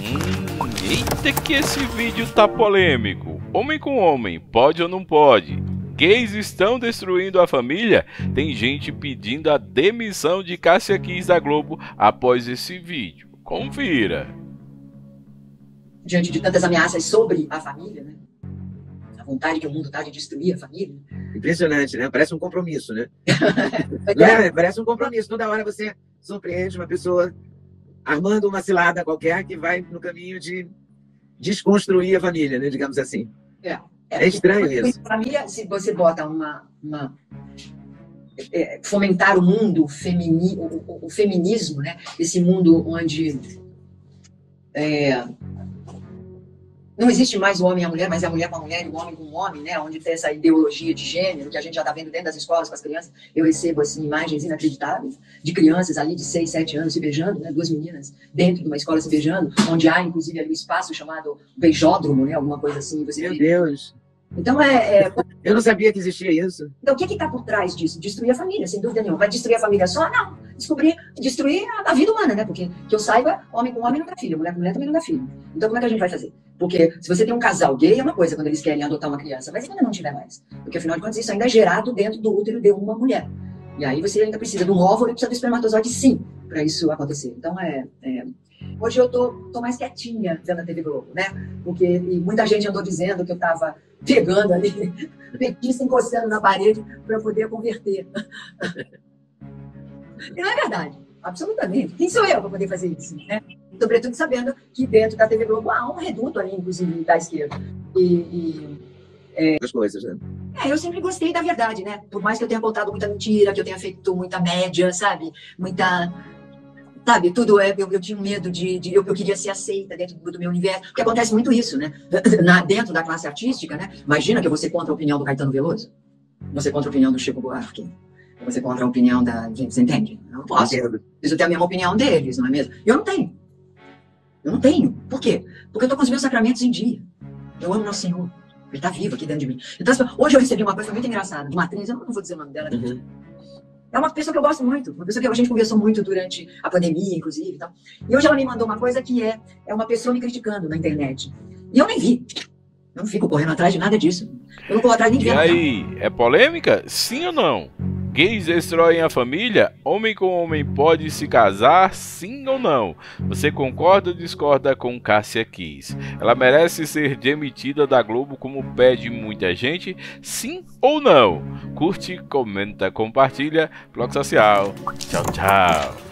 Hum, eita que esse vídeo tá polêmico. Homem com homem, pode ou não pode? Gays estão destruindo a família? Tem gente pedindo a demissão de Cássia Kiss da Globo após esse vídeo. Confira. Diante de tantas ameaças sobre a família, né? A vontade que o mundo está de destruir a família. Impressionante, né? Parece um compromisso, né? é, parece um compromisso. Toda hora você surpreende uma pessoa armando uma cilada qualquer que vai no caminho de desconstruir a família, né? digamos assim. É, é, estranho isso. Família, se você bota uma, uma é, fomentar o mundo femini, o, o, feminismo, né? Esse mundo onde é, não existe mais o homem e a mulher, mas é a mulher com a mulher e o homem com o homem, né? Onde tem essa ideologia de gênero que a gente já está vendo dentro das escolas com as crianças. Eu recebo assim imagens inacreditáveis de crianças ali de 6, 7 anos se beijando, né? Duas meninas dentro de uma escola se beijando, onde há inclusive ali um espaço chamado beijódromo, né? Alguma coisa assim. Você Meu vê. Deus. Então é, é, Eu não sabia que existia isso. Então o que está por trás disso? Destruir a família, sem dúvida nenhuma. Vai destruir a família só? Não. Descobrir, destruir a, a vida humana, né? Porque que eu saiba, homem com homem não dá filho, mulher com mulher também não dá filho. Então como é que a gente vai fazer? Porque se você tem um casal gay, é uma coisa quando eles querem adotar uma criança, mas quando não tiver mais? Porque afinal de contas isso ainda é gerado dentro do útero de uma mulher. E aí você ainda precisa um óvulo e precisa do espermatozoide sim, para isso acontecer. Então é, é... Hoje eu tô, tô mais quietinha vendo a TV Globo, né? Porque muita gente andou dizendo que eu tava pegando ali, petista encostando na parede para poder converter. e não é verdade. Absolutamente. Quem sou eu para poder fazer isso? Né? Sobretudo sabendo que dentro da TV Globo há um reduto ali, inclusive, da esquerda. E, e é, as coisas, né? É, eu sempre gostei da verdade, né? Por mais que eu tenha contado muita mentira, que eu tenha feito muita média, sabe? Muita. Sabe, tudo é. Eu, eu tinha medo de. de eu, eu, queria ser aceita dentro do, do, meu universo. Porque acontece muito isso, né? Na, dentro da classe artística, né? Imagina que eu vou ser contra a opinião do Caetano Veloso. Você contra a opinião do Chico Buarque você contra a opinião da. Você entende? Eu não posso. Preciso ter a mesma opinião deles, não é mesmo? Eu não tenho. Eu não tenho. Por quê? Porque eu estou com os meus sacramentos em dia. Eu amo Nosso Senhor. Ele está vivo aqui dentro de mim. Então, hoje eu recebi uma coisa muito engraçada, de uma atriz, eu não vou dizer o nome dela. Uhum. É uma pessoa que eu gosto muito, uma pessoa que a gente conversou muito durante a pandemia, inclusive. E, tal. e hoje ela me mandou uma coisa que é, é uma pessoa me criticando na internet. E eu nem vi. Eu não fico correndo atrás de nada disso. Eu não corro atrás nem de E aí, é polêmica? Sim ou não? Gays destroem a família? Homem com homem pode se casar? Sim ou não? Você concorda ou discorda com Cássia Kiss? Ela merece ser demitida da Globo como pede muita gente? Sim ou não? Curte, comenta, compartilha. Blog Social. Tchau, tchau.